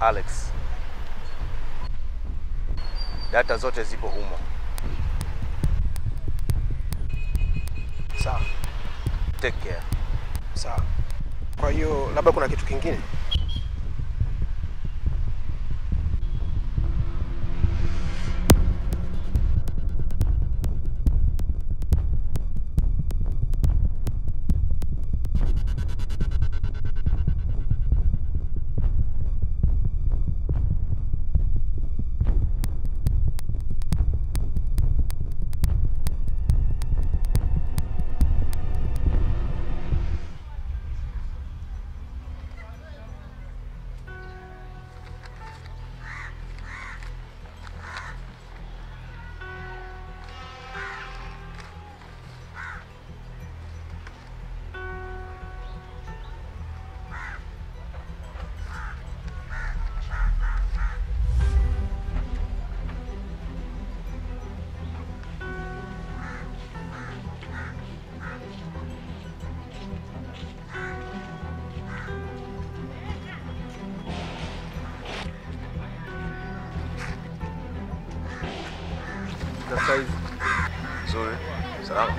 Alex. Data zote zipo humo. Sawa Take care. sawa. Kwa hiyo labda kuna kitu kingine? So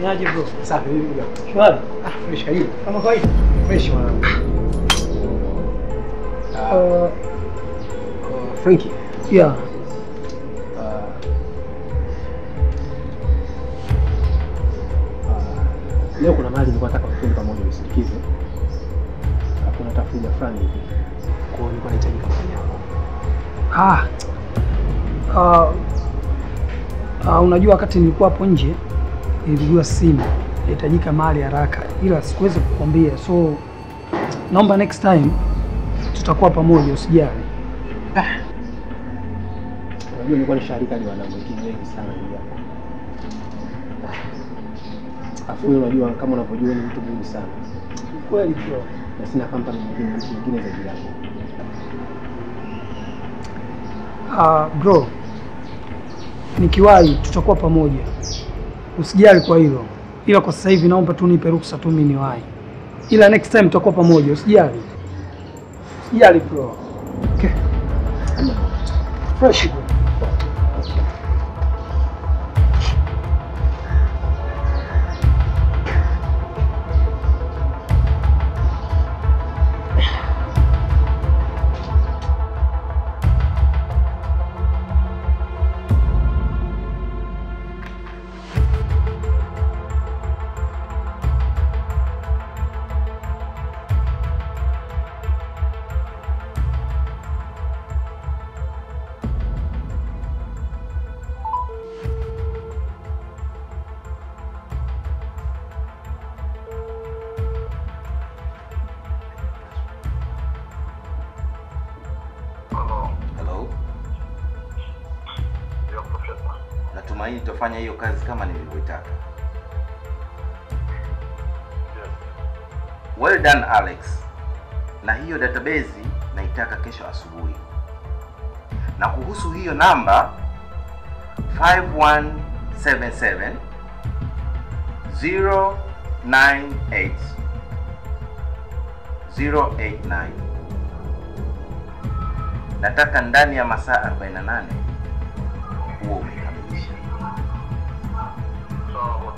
Niaje bro? Safi. Shwari. Ah, fresh karibu. Kama kawaida. Fresh mwanangu. Ah, Uh, Frankie. yeah. ah, leo kuna mahali nilikuwa nataka tuende pamoja usindikize. Kuna tafrija fulani hivi. Kwa hiyo nilikuwa nahitaji. Ah. Uh, uh, unajua wakati nilikuwa hapo nje nilipigiwa simu inahitajika mali haraka, ila sikuweza kukwambia, so naomba next time tutakuwa pamoja, usijali. Unajua nilikuwa ni wengi sana ndugu. Afu unajua kama unavyojua ni mtu muhimu sana. Kweli. Na sina kampani nyingine mtu mwingine zaidi yako. Uh, bro, nikiwahi tutakuwa pamoja, usijali kwa hilo, ila kwa sasa hivi naomba tu nipe ruksa tu mimi niwahi, ila next time tutakuwa pamoja, usijali. Usijali bro. Okay. Fresh bro. Tutafanya hiyo kazi kama nilivyoitaka. Well done Alex. Na hiyo database naitaka kesho asubuhi. Na kuhusu hiyo namba 5177 098 089 nataka ndani ya masaa 48 huo umefika. Oh.